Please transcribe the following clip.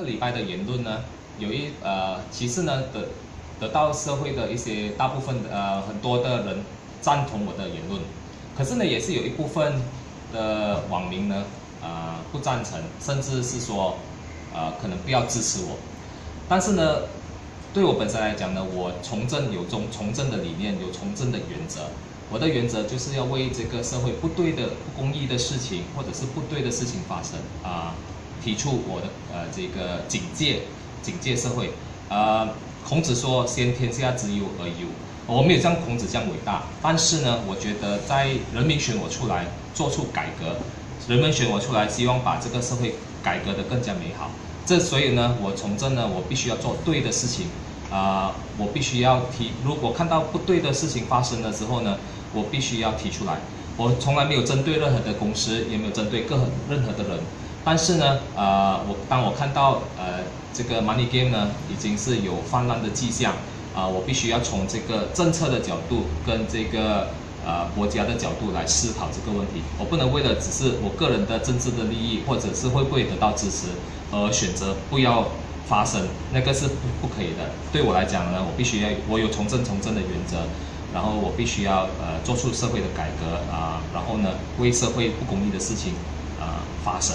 这个礼拜的言论呢，有一呃，其次呢得得到社会的一些大部分呃很多的人赞同我的言论，可是呢，也是有一部分的网民呢，呃不赞成，甚至是说，呃可能不要支持我。但是呢，对我本身来讲呢，我从政有中从政的理念，有从政的原则。我的原则就是要为这个社会不对的、不公义的事情，或者是不对的事情发生啊，提出我的呃这个警戒，警戒社会。呃，孔子说：“先天下之忧而忧。”我没有像孔子这样伟大，但是呢，我觉得在人民选我出来做出改革，人们选我出来，希望把这个社会改革的更加美好。这所以呢，我从政呢，我必须要做对的事情，啊，我必须要提，如果看到不对的事情发生的时候呢，我必须要提出来。我从来没有针对任何的公司，也没有针对各任何的人。但是呢，呃，我当我看到呃这个 money game 呢，已经是有泛滥的迹象。啊，我必须要从这个政策的角度跟这个呃国家的角度来思考这个问题。我不能为了只是我个人的政治的利益，或者是会不会得到支持，而选择不要发生，那个是不不可以的。对我来讲呢，我必须要我有从政从政的原则，然后我必须要呃做出社会的改革啊，然后呢为社会不公义的事情啊发生。